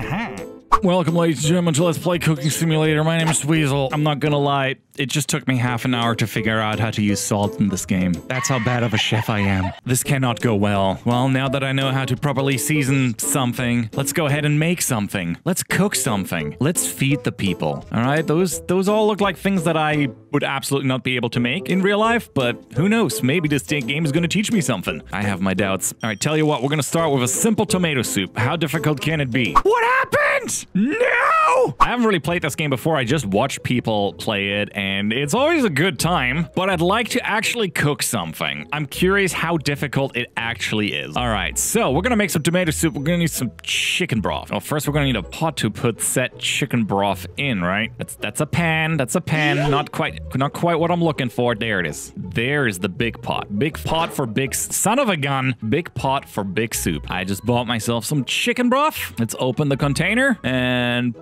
হ্যাঁ Welcome, ladies and gentlemen, to Let's Play Cooking Simulator. My name is Weasel. I'm not gonna lie, it just took me half an hour to figure out how to use salt in this game. That's how bad of a chef I am. This cannot go well. Well, now that I know how to properly season something, let's go ahead and make something. Let's cook something. Let's feed the people. All right, those those all look like things that I would absolutely not be able to make in real life, but who knows? Maybe this game is gonna teach me something. I have my doubts. All right, tell you what, we're gonna start with a simple tomato soup. How difficult can it be? What happened? No! I haven't really played this game before. I just watched people play it, and it's always a good time, but I'd like to actually cook something. I'm curious how difficult it actually is. All right, so we're gonna make some tomato soup. We're gonna need some chicken broth. Well, first we're gonna need a pot to put set chicken broth in, right? That's that's a pan. That's a pan. Not quite, not quite what I'm looking for. There it is. There is the big pot. Big pot for big son of a gun. Big pot for big soup. I just bought myself some chicken broth. Let's open the container and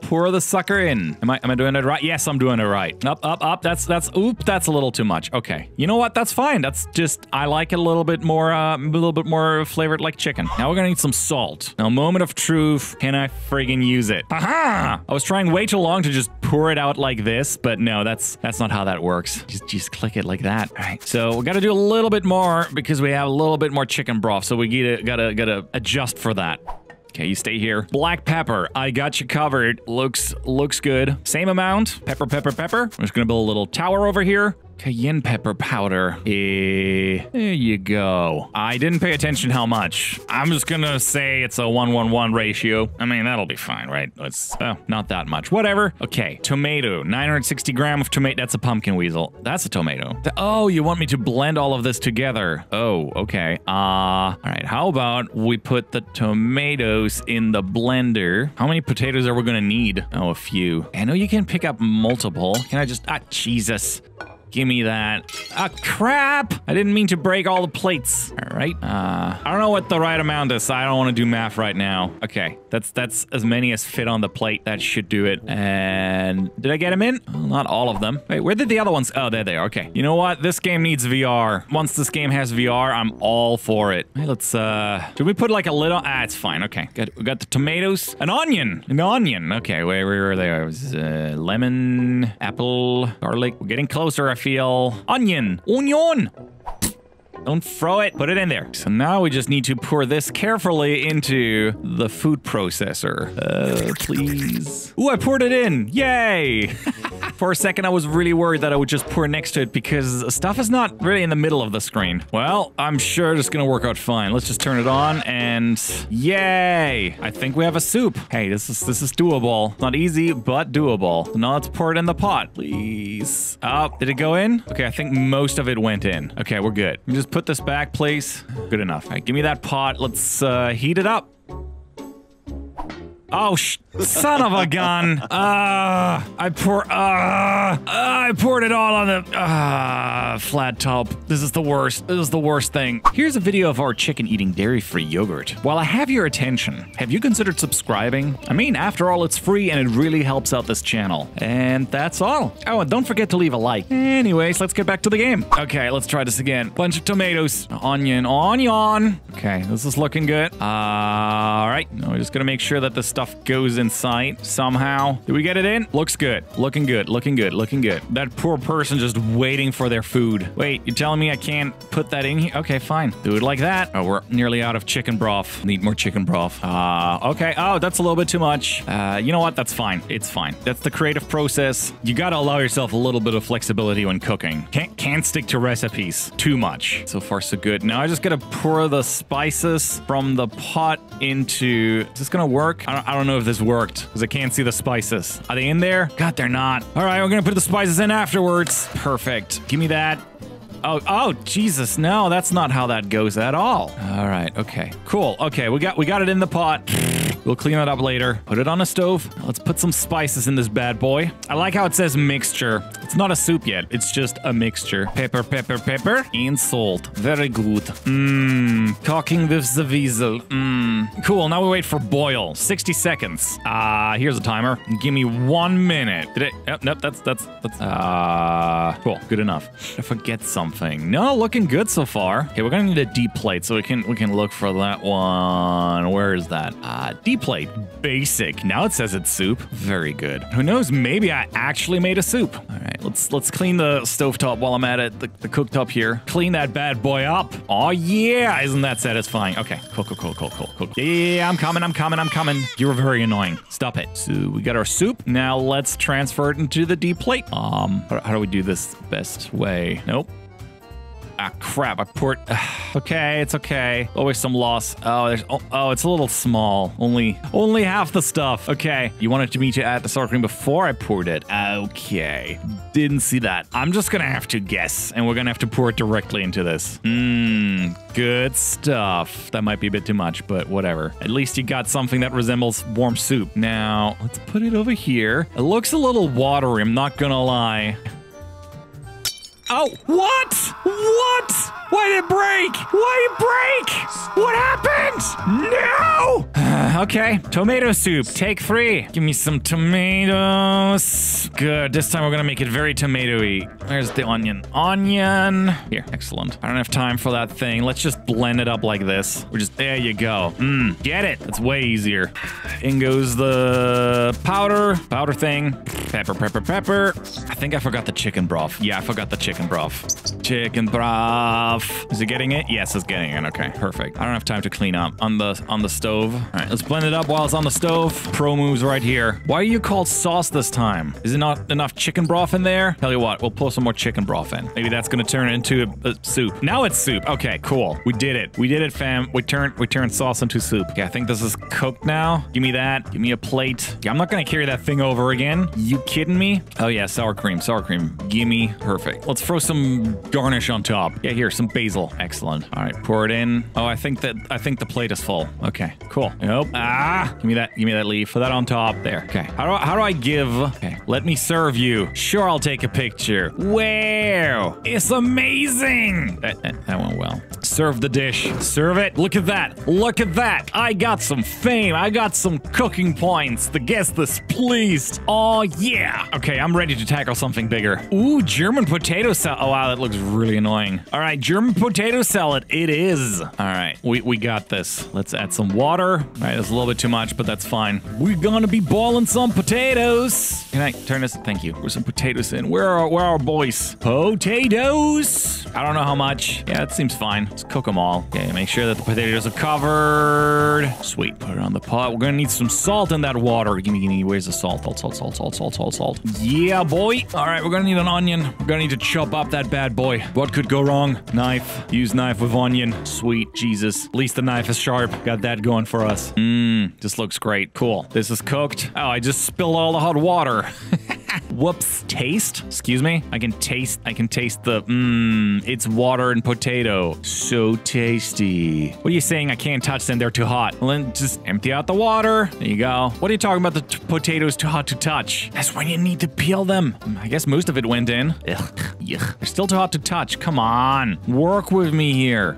pour the sucker in. Am I am I doing it right? Yes, I'm doing it right. Up, up, up. That's that's oop. That's a little too much. Okay. You know what? That's fine. That's just I like it a little bit more, uh, a little bit more flavored like chicken. Now we're gonna need some salt. Now, moment of truth. Can I friggin' use it? Aha! I was trying way too long to just pour it out like this, but no, that's that's not how that works. Just just click it like that. All right. So we got to do a little bit more because we have a little bit more chicken broth. So we gotta gotta gotta adjust for that. Okay, you stay here. Black pepper, I got you covered. Looks looks good. Same amount. Pepper, pepper, pepper. I'm just gonna build a little tower over here. Cayenne pepper powder. Eh, there you go. I didn't pay attention how much. I'm just gonna say it's a 111 ratio. I mean, that'll be fine, right? It's oh, not that much. Whatever. Okay, tomato. 960 gram of tomato. That's a pumpkin weasel. That's a tomato. Oh, you want me to blend all of this together? Oh, okay. Uh, all right. How about we put the tomatoes in the blender? How many potatoes are we gonna need? Oh, a few. I know you can pick up multiple. Can I just, ah, Jesus. Give me that. Ah, crap! I didn't mean to break all the plates. All right. Uh, I don't know what the right amount is. I don't want to do math right now. Okay, that's that's as many as fit on the plate. That should do it. And did I get them in? Not all of them. Wait, where did the other ones? Oh, there they are. Okay. You know what? This game needs VR. Once this game has VR, I'm all for it. Hey, let's. uh... Should we put like a little? Ah, it's fine. Okay. Got we got the tomatoes, an onion, an onion. Okay. Where where are they? It was, uh, lemon, apple, garlic. We're getting closer. I feel onion, onion. Don't throw it. Put it in there. So now we just need to pour this carefully into the food processor. Uh, please. Ooh, I poured it in. Yay! For a second, I was really worried that I would just pour next to it because stuff is not really in the middle of the screen. Well, I'm sure it's gonna work out fine. Let's just turn it on and yay! I think we have a soup. Hey, this is this is doable. Not easy, but doable. Now let's pour it in the pot, please. Oh, did it go in? Okay, I think most of it went in. Okay, we're good. Just put this back, please. Good enough. Right, give me that pot. Let's uh, heat it up. Oh, sh son of a gun. Uh, I pour, uh, uh, I poured it all on the, uh, flat top. This is the worst. This is the worst thing. Here's a video of our chicken eating dairy-free yogurt. While I have your attention, have you considered subscribing? I mean, after all, it's free and it really helps out this channel. And that's all. Oh, and don't forget to leave a like. Anyways, let's get back to the game. Okay, let's try this again. Bunch of tomatoes. Onion, onion. Okay, this is looking good. Uh, all right. No, we're just gonna make sure that the stuff goes inside somehow. Did we get it in? Looks good. Looking good. Looking good. Looking good. That poor person just waiting for their food. Wait, you're telling me I can't put that in here? Okay, fine. Do it like that. Oh, we're nearly out of chicken broth. Need more chicken broth. Uh, okay. Oh, that's a little bit too much. Uh, you know what? That's fine. It's fine. That's the creative process. You gotta allow yourself a little bit of flexibility when cooking. Can't, can't stick to recipes too much. So far, so good. Now I just gotta pour the spices from the pot into... Is this gonna work? I don't, I don't know if this worked because I can't see the spices. Are they in there? God, they're not. All right, we're gonna put the spices in afterwards. Perfect. Give me that. Oh, oh, Jesus, no, that's not how that goes at all. All right, okay, cool. Okay, we got we got it in the pot. We'll clean that up later. Put it on a stove. Let's put some spices in this bad boy. I like how it says mixture. It's not a soup yet. It's just a mixture. Pepper, pepper, pepper, and salt. Very good. Mmm. Cooking with the weasel. Mmm. Cool. Now we wait for boil. 60 seconds. Ah, uh, here's a timer. Give me one minute. Did it? Yep, nope. That's that's that's. Ah, uh, cool. Good enough. I forget something. No, looking good so far. Okay, we're gonna need a deep plate so we can we can look for that one. Where is that? Ah, uh, deep Plate. Basic. Now it says it's soup. Very good. Who knows? Maybe I actually made a soup. All right, let's let's clean the stovetop while I'm at it. The, the cooktop here. Clean that bad boy up. Oh yeah, isn't that satisfying? Okay, cool, cool, cool, cool, cool, cool. Yeah, yeah, yeah, I'm coming, I'm coming, I'm coming. You're very annoying. Stop it. So we got our soup. Now let's transfer it into the D plate. Um, how, how do we do this best way? Nope. Ah, crap. I poured. okay, it's okay. Always some loss. Oh, there's. Oh, oh, it's a little small. Only, only half the stuff. Okay. You wanted me to add the sour cream before I poured it. Okay. Didn't see that. I'm just gonna have to guess, and we're gonna have to pour it directly into this. Mmm, good stuff. That might be a bit too much, but whatever. At least you got something that resembles warm soup. Now, let's put it over here. It looks a little watery, I'm not gonna lie. Oh, what? What? Why did it break? Why did it break? What happened? No! Okay, tomato soup, take three. Give me some tomatoes. Good, this time we're gonna make it very tomatoey. Where's the onion? Onion. Here, excellent. I don't have time for that thing. Let's just blend it up like this. We're just, there you go. Mmm, get it. It's way easier. In goes the powder, powder thing. Pepper, pepper, pepper. I think I forgot the chicken broth. Yeah, I forgot the chicken broth. Chicken broth. Is it getting it? Yes, it's getting it. Okay, perfect. I don't have time to clean up on the on the stove. All right, let's blend it up while it's on the stove. Pro moves right here. Why are you called sauce this time? Is it not enough chicken broth in there? Tell you what, we'll pull some more chicken broth in. Maybe that's gonna turn it into a, a soup. Now it's soup. Okay, cool. We did it. We did it, fam. We turned we turned sauce into soup. Okay, I think this is cooked now. Give me that. Give me a plate. Yeah, I'm not gonna carry that thing over again. You kidding me? Oh yeah, sour cream, sour cream. Gimme. Perfect. Let's throw some garnish on top. Yeah, here, some basil. Excellent. All right, pour it in. Oh, I think that I think the plate is full. Okay, cool. Nope. Ah, give me that. Give me that leaf. Put that on top. There. Okay. How do I, how do I give? Okay. Let me serve you. Sure, I'll take a picture. Wow, it's amazing. That, that, that went well. Serve the dish. Serve it. Look at that. Look at that. I got some fame. I got some cooking points. The guest is pleased. Oh yeah. Okay, I'm ready to tackle something bigger. Ooh, German potato salad. Oh wow, that looks really annoying. All right, German potato salad. It is. All right, we we got this. Let's add some water. All right, a little bit too much, but that's fine. We're gonna be boiling some potatoes. Can I turn this? Thank you. Where's some potatoes in? Where are where are our boys? Potatoes. I don't know how much. Yeah, it seems fine. Let's cook them all. Okay, make sure that the potatoes are covered. Sweet. Put it on the pot. We're gonna need some salt in that water. Gimme, gimme. Where's the salt? Salt, salt, salt, salt, salt, salt, salt. Yeah, boy. All right, we're gonna need an onion. We're gonna need to chop up that bad boy. What could go wrong? Knife. Use knife with onion. Sweet Jesus. At least the knife is sharp. Got that going for us. Hmm. Mmm. This looks great. Cool. This is cooked. Oh, I just spilled all the hot water. Whoops. Taste? Excuse me? I can taste, I can taste the, mmm, it's water and potato. So tasty. What are you saying? I can't touch them. They're too hot. Well, then just empty out the water. There you go. What are you talking about? The potatoes too hot to touch. That's when you need to peel them. Mm, I guess most of it went in. Ugh. Yuck. They're still too hot to touch. Come on. Work with me here.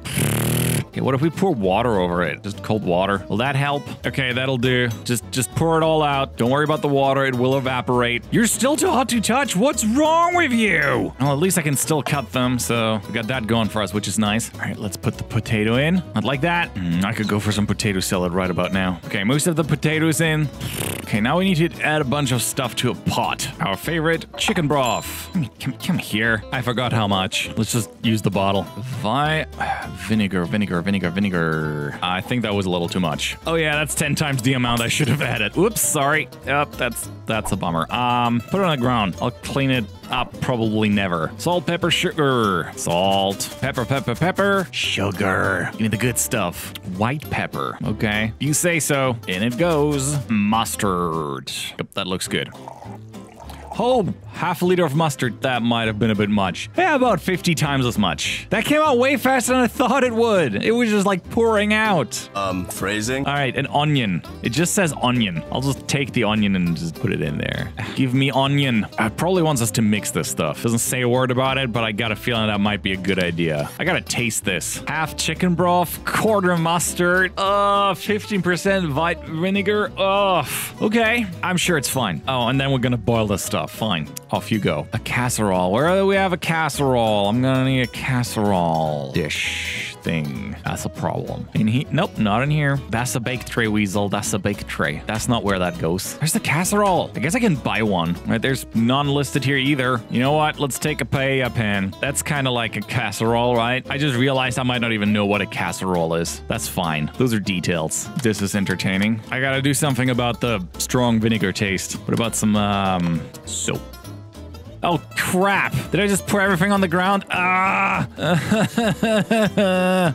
Okay, what if we pour water over it? Just cold water. Will that help? Okay, that'll do. Just just pour it all out. Don't worry about the water. It will evaporate. You're still too hot to touch. What's wrong with you? Well, at least I can still cut them, so we got that going for us, which is nice. All right, let's put the potato in. Not like that. Mm, I could go for some potato salad right about now. Okay, most of the potatoes in. Okay, now we need to add a bunch of stuff to a pot. Our favorite chicken broth. Come, come, come here. I forgot how much. Let's just use the bottle. Vi vinegar, vinegar, vinegar, vinegar. I think that was a little too much. Oh yeah, that's 10 times the amount I should have added. Oops, sorry. Yep, that's that's a bummer. Um, put it on the ground. I'll clean it up probably never. Salt, pepper, sugar. Salt, pepper, pepper, pepper, sugar. Give me the good stuff. White pepper. Okay. You say so. In it goes. Mustard. Yep, that looks good. Oh, half a liter of mustard. That might have been a bit much. Yeah, about 50 times as much. That came out way faster than I thought it would. It was just like pouring out. Um, phrasing? All right, an onion. It just says onion. I'll just take the onion and just put it in there. Give me onion. Uh, probably wants us to mix this stuff. Doesn't say a word about it, but I got a feeling that might be a good idea. I gotta taste this. Half chicken broth, quarter mustard, uh, 15% white vinegar. Ugh. Okay, I'm sure it's fine. Oh, and then we're gonna boil this stuff. Fine. Off you go. A casserole. Where do we have a casserole? I'm gonna need a casserole dish That's a problem. In here? Nope, not in here. That's a baked tray, Weasel. That's a baked tray. That's not where that goes. There's the casserole. I guess I can buy one. Right, there's none listed here either. You know what? Let's take a paella pan. That's kind of like a casserole, right? I just realized I might not even know what a casserole is. That's fine. Those are details. This is entertaining. I gotta do something about the strong vinegar taste. What about some, um, soap? Oh crap! Did I just pour everything on the ground? Ah!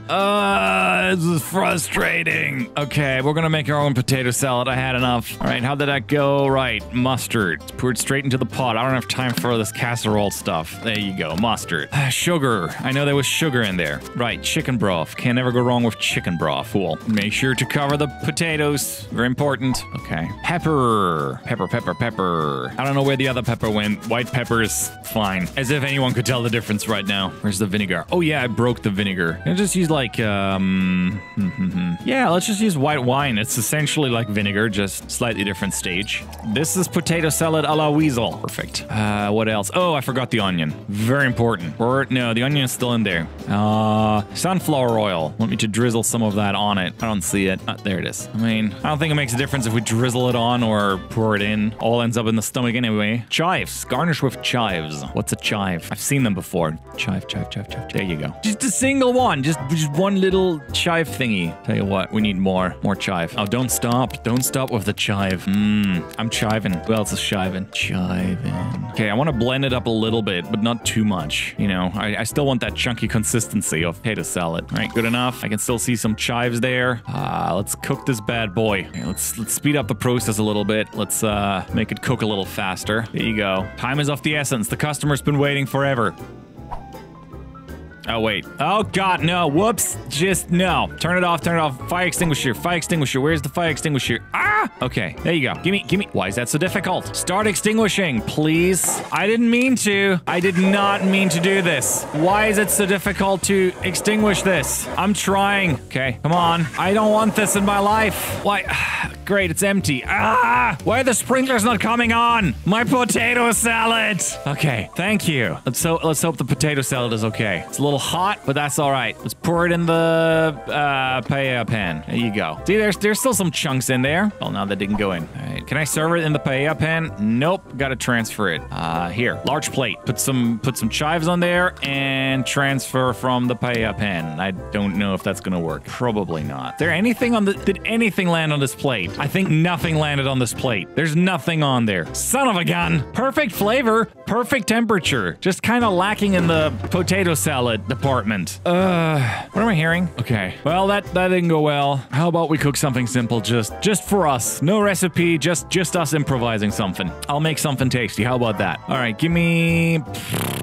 ah! This is frustrating. Okay, we're gonna make our own potato salad. I had enough. All right, how did that go? Right, mustard. It's poured straight into the pot. I don't have time for this casserole stuff. There you go, mustard. sugar. I know there was sugar in there. Right, chicken broth. Can never go wrong with chicken broth. Cool. Make sure to cover the potatoes. Very important. Okay. Pepper. Pepper, pepper, pepper. I don't know where the other pepper went. White pepper is fine. As if anyone could tell the difference right now. Where's the vinegar? Oh yeah, I broke the vinegar. Can I just use like, um... yeah, let's just use white wine. It's essentially like vinegar, just slightly different stage. This is potato salad a la weasel. Perfect. Uh, what else? Oh, I forgot the onion. Very important. Or, no, the onion is still in there. Uh, sunflower oil. Want me to drizzle some of that on it? I don't see it. Uh, there it is. I mean, I don't think it makes a difference if we drizzle it on or pour it in. All ends up in the stomach anyway. Chives. Garnish with chives. What's a chive? I've seen them before. Chive, chive, chive, chive. There you go. Just a single one. Just, just one little chive thingy. Tell you what, we need more. More chive. Oh, don't stop. Don't stop with the chive. Mmm. I'm chiving. Who else is chiving? Chiving. Okay, I want to blend it up a little bit, but not too much. You know, I, I still want that chunky consistency of potato salad. All right, good enough. I can still see some chives there. Uh, let's cook this bad boy. Okay, let's let's speed up the process a little bit. Let's uh, make it cook a little faster. There you go. Time is of the essence. The customer's been waiting forever. Oh, wait. Oh, God, no. Whoops. Just no. Turn it off. Turn it off. Fire extinguisher. Fire extinguisher. Where's the fire extinguisher? Ah! Okay. There you go. Give me, give me. Why is that so difficult? Start extinguishing, please. I didn't mean to. I did not mean to do this. Why is it so difficult to extinguish this? I'm trying. Okay. Come on. I don't want this in my life. Why? Great, it's empty. Ah! Why are the sprinklers not coming on? My potato salad! Okay, thank you. Let's so let's hope the potato salad is okay. It's a little hot, but that's all right. Let's pour it in the uh, paella pan. There you go. See, there's there's still some chunks in there. Well, now that didn't go in. All right, can I serve it in the paella pan? Nope, gotta transfer it. Uh, here, large plate. Put some put some chives on there and transfer from the paella pan. I don't know if that's gonna work. Probably not. Is there anything on the? Did anything land on this plate? I think nothing landed on this plate. There's nothing on there. Son of a gun. Perfect flavor, perfect temperature. Just kind of lacking in the potato salad department. Uh, what am I hearing? Okay. Well, that that didn't go well. How about we cook something simple just just for us? No recipe, just just us improvising something. I'll make something tasty. How about that? All right, give me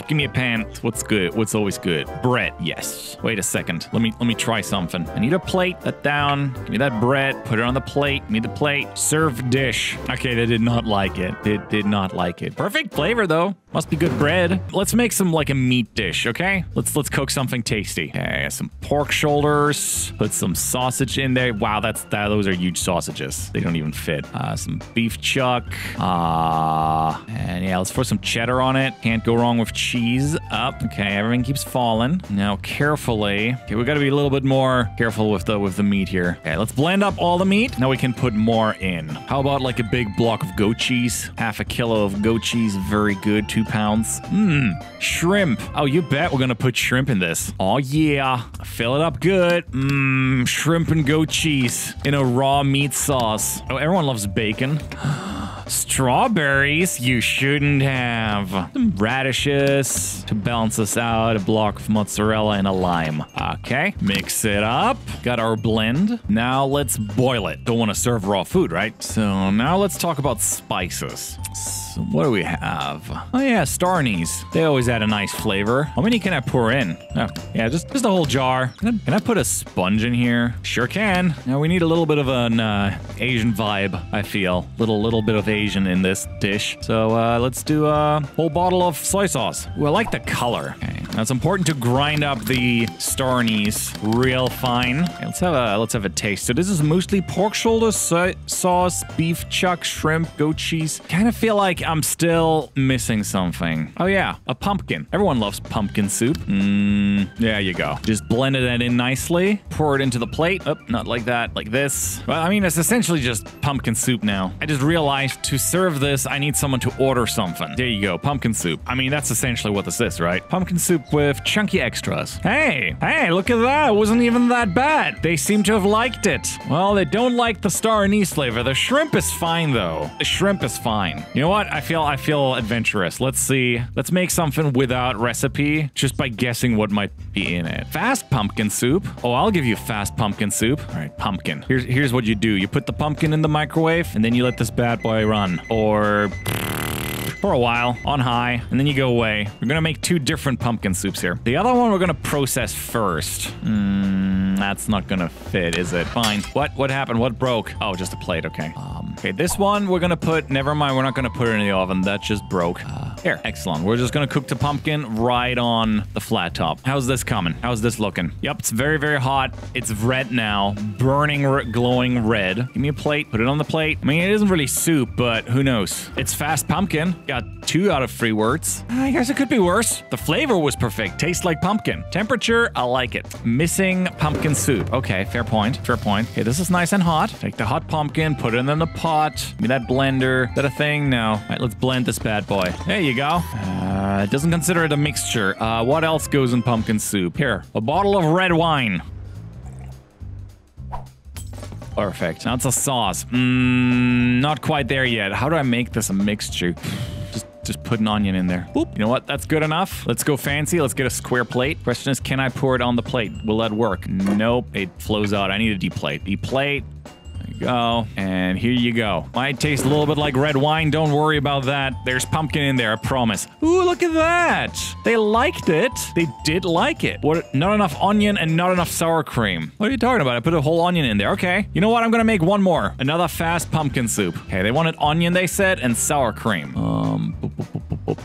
give me a pan. What's good? What's always good? Bread. Yes. Wait a second. Let me let me try something. I need a plate. That down. Give me that bread. Put it on the plate. Give me the plate. Serve dish. Okay, they did not like it. They did not like it. Perfect flavor though. Must be good bread. Let's make some like a meat dish, okay? Let's let's cook something tasty. Okay, some pork shoulders. Put some sausage in there. Wow, that's that. Those are huge sausages. They don't even fit. Uh, some beef chuck. Ah, uh, and yeah, let's throw some cheddar on it. Can't go wrong with cheese. Up. Okay, everything keeps falling. Now carefully. Okay, we got to be a little bit more careful with the with the meat here. Okay, let's blend up all the meat. Now we can put more in. How about like a big block of goat cheese? Half a kilo of goat cheese. Very good. Two pounds. Mmm. Shrimp. Oh, you bet we're gonna put shrimp in this. Oh yeah. Fill it up good. Mmm. Shrimp and goat cheese in a raw meat sauce. Oh, everyone loves bacon. Strawberries you shouldn't have. Some radishes to balance us out, a block of mozzarella and a lime. Okay, mix it up. Got our blend. Now let's boil it. Don't want to serve raw food, right? So now let's talk about spices. What do we have? Oh yeah, star anise. They always add a nice flavor. How many can I pour in? Oh, yeah, just, just a whole jar. Can I, can I put a sponge in here? Sure can. Now we need a little bit of an uh, Asian vibe, I feel. Little, little bit of Asian in this dish. So uh, let's do a whole bottle of soy sauce. I like the color. Okay. Now it's important to grind up the star anise real fine. Okay, let's have a let's have a taste. So this is mostly pork shoulder sauce, beef chuck, shrimp, goat cheese. Kind of feel like I'm still missing something. Oh yeah, a pumpkin. Everyone loves pumpkin soup. Mmm, there you go. Just blended that in nicely. Pour it into the plate. Oh, not like that, like this. Well, I mean, it's essentially just pumpkin soup now. I just realized to serve this, I need someone to order something. There you go, pumpkin soup. I mean, that's essentially what this is, right? Pumpkin soup with chunky extras. Hey, hey, look at that. It wasn't even that bad. They seem to have liked it. Well, they don't like the star anise flavor. The shrimp is fine though. The shrimp is fine. You know what? I feel I feel adventurous. Let's see. Let's make something without recipe just by guessing what might be in it. Fast pumpkin soup. Oh, I'll give you fast pumpkin soup. All right, pumpkin. Here's here's what you do. You put the pumpkin in the microwave and then you let this bad boy run. Or for a while on high, and then you go away. We're gonna make two different pumpkin soups here. The other one we're gonna process first. Hmm, that's not gonna fit, is it? Fine. What? What happened? What broke? Oh, just a plate. Okay. Um, okay, this one we're gonna put. Never mind. We're not gonna put it in the oven. That just broke. Uh, here, excellent. We're just gonna cook the pumpkin right on the flat top. How's this coming? How's this looking? Yep, it's very, very hot. It's red now, burning, glowing red. Give me a plate. Put it on the plate. I mean, it isn't really soup, but who knows? It's fast pumpkin. Got two out of three words. Ah, I guess it could be worse. The flavor was perfect. Tastes like pumpkin. Temperature, I like it. Missing pumpkin soup. Okay, fair point. Fair point. Okay, this is nice and hot. Take the hot pumpkin, put it in the pot. Give me that blender. Is that a thing? No. All right, let's blend this bad boy. There you go. Uh, it doesn't consider it a mixture. Uh, what else goes in pumpkin soup? Here, a bottle of red wine. Perfect. It's a sauce. Mmm, not quite there yet. How do I make this a mixture? Just just put an onion in there. Boop. You know what? That's good enough. Let's go fancy. Let's get a square plate. Question is, can I pour it on the plate? Will that work? Nope. It flows out. I need a plate. Deplate. There go. And here you go. Might taste a little bit like red wine. Don't worry about that. There's pumpkin in there, I promise. Ooh, look at that. They liked it. They did like it. What? Not enough onion and not enough sour cream. What are you talking about? I put a whole onion in there. Okay. You know what? I'm gonna make one more. Another fast pumpkin soup. Okay, they wanted onion, they said, and sour cream. Um,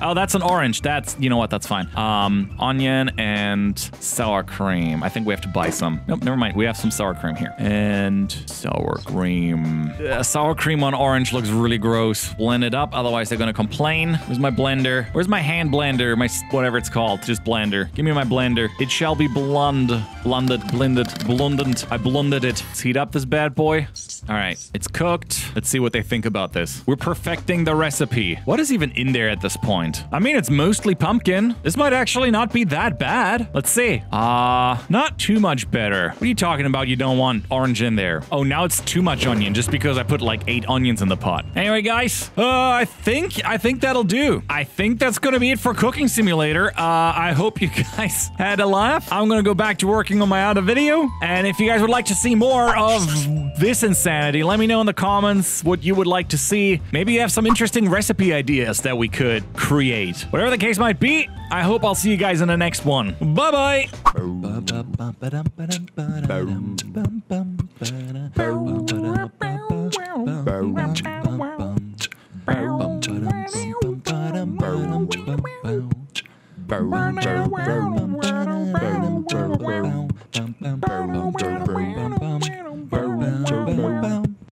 Oh, that's an orange. That's, you know what? That's fine. Um, onion and sour cream. I think we have to buy some. Nope, never mind. We have some sour cream here. And sour cream. Uh, sour cream on orange looks really gross. Blend it up, otherwise they're gonna complain. Where's my blender? Where's my hand blender? My whatever it's called. Just blender. Give me my blender. It shall be blonde. Blended, blended, blunded. I blended it. Let's heat up this bad boy. All right, it's cooked. Let's see what they think about this. We're perfecting the recipe. What is even in there at this point? I mean, it's mostly pumpkin. This might actually not be that bad. Let's see. Ah, not too much better. What are you talking about? You don't want orange in there. Oh, now it's too much onion just because I put like eight onions in the pot. Anyway, guys, uh, I think I think that'll do. I think that's gonna be it for Cooking Simulator. Uh, I hope you guys had a laugh. I'm gonna go back to working on my other video, and if you guys would like to see more of this insanity, let me know in the comments what you would like to see. Maybe you have some interesting recipe ideas that we could create. Whatever the case might be, I hope I'll see you guys in the next one. Bye-bye.